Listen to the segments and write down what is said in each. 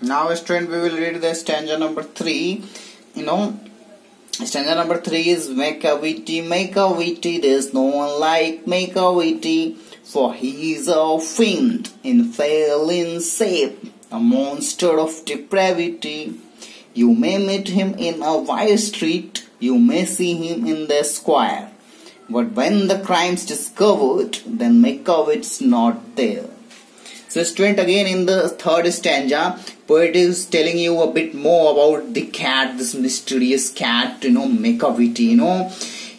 now student we will read the stanza number 3 you know stanza number 3 is make a witty make a witty there's no one like make a witty for he is a fiend in failing shape a monster of depravity. You may meet him in a wide street you may see him in the square. But when the crime's discovered, then Makowitz not there. So student again in the third stanza, poet is telling you a bit more about the cat this mysterious cat you know Mekaviti you know.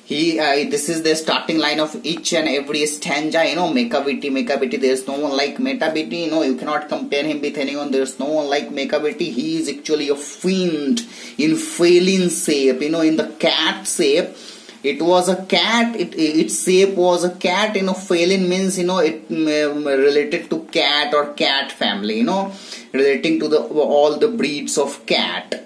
He uh, this is the starting line of each and every stanza you know Mekaviti Mekaviti there's no one like Metabiti you know you cannot compare him with anyone there's no one like Mekaviti. He is actually a fiend in feline shape you know in the cat shape it was a cat. It its shape was a cat you know felin means you know it mm, um, related to cat or cat family you know relating to the all the breeds of cat.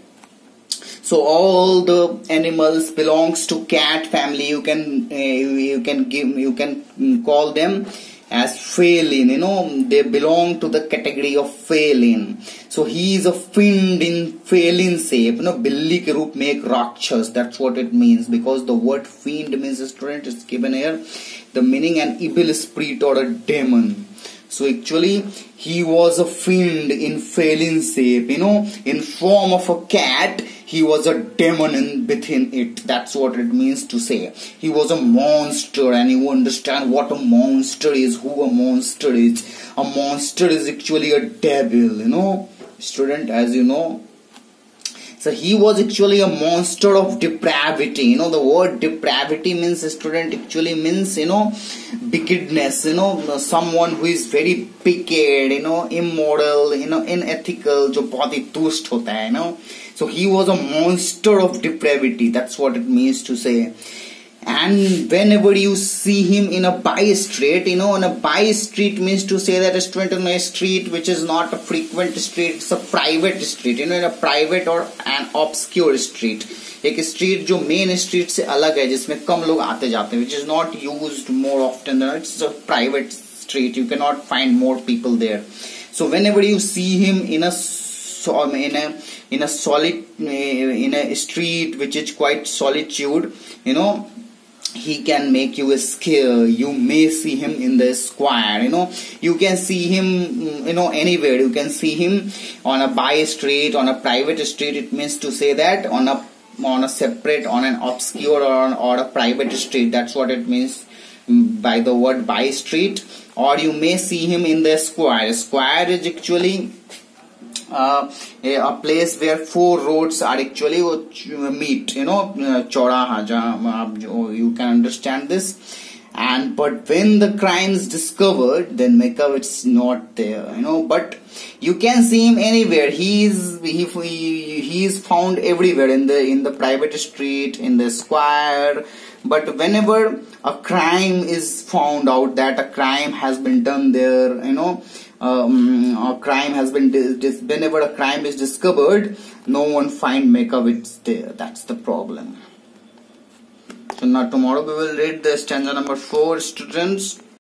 So all the animals belongs to cat family. You can uh, you can give you can mm, call them as failing you know they belong to the category of failing so he is a fiend in failing shape. You know billy group make mein rakshas. That's what it means. Because the word fiend means student is given here the meaning an evil spirit or a demon so actually he was a fiend in feline shape. You know in form of a cat he was a demon in, within it. That's what it means to say. He was a monster and you understand what a monster is who a monster is. A monster is actually a devil you know. Student as you know so he was actually a monster of depravity. You know, the word depravity means student actually means, you know, wickedness, you know, someone who is very wicked, you know, immoral, you know, unethical, जो बहुत ही दुष्ट होता है, you know. So he was a monster of depravity. That's what it means to say. and whenever you see him in a by street you know on a by street means to say that a student on a street which is not a frequent street it's a private street you know in a private or an obscure street एक street जो main street से अलग है जिसमें कम लोग आते जाते हैं which is not use more often it's a private street you can not find more people there so whenever you see him in a in a in a solid in a street which is quite solitude you know he can make you a skill. You may see him in the square you know. You can see him mm, you know anywhere. You can see him on a by street on a private street. It means to say that on a on a separate on an obscure or, on, or a private street. That's what it means mm, by the word by street. Or you may see him in the square. Square is actually uh, a place where four roads are actually uh, meet you know uh, chauraha you can understand this and but when the crime is discovered then Mekovic's not there you know. But you can see him anywhere. He is he, he, he is found everywhere in the in the private street in the square. But whenever a crime is found out that a crime has been done there you know um, a crime has been whenever a crime is discovered no one find Mekovic there. That's the problem. So now tomorrow we will read the stanza number 4 students.